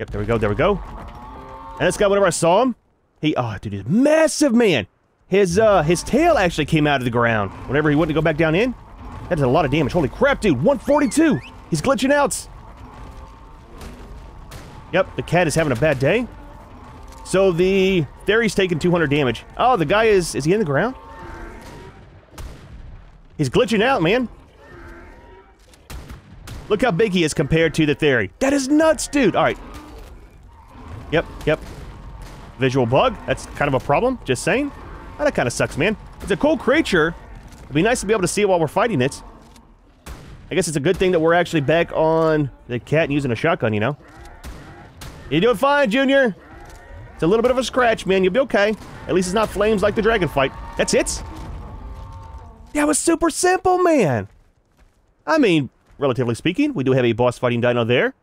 Yep, there we go, there we go. And this guy, whenever I saw him, he, oh, dude, he's massive, man. His, uh, his tail actually came out of the ground whenever he went to go back down in. That did a lot of damage. Holy crap, dude, 142. He's glitching out. Yep, the cat is having a bad day. So the Theri's taking 200 damage. Oh, the guy is, is he in the ground? He's glitching out, man. Look how big he is compared to the Theory. That is nuts, dude. All right. Yep, yep. Visual bug. That's kind of a problem. Just saying. Oh, that kind of sucks, man. It's a cool creature. It'd be nice to be able to see it while we're fighting it. I guess it's a good thing that we're actually back on the cat and using a shotgun, you know? You're doing fine, Junior. It's a little bit of a scratch, man. You'll be okay. At least it's not flames like the dragon fight. That's it. That was super simple, man. I mean, relatively speaking, we do have a boss fighting dino there.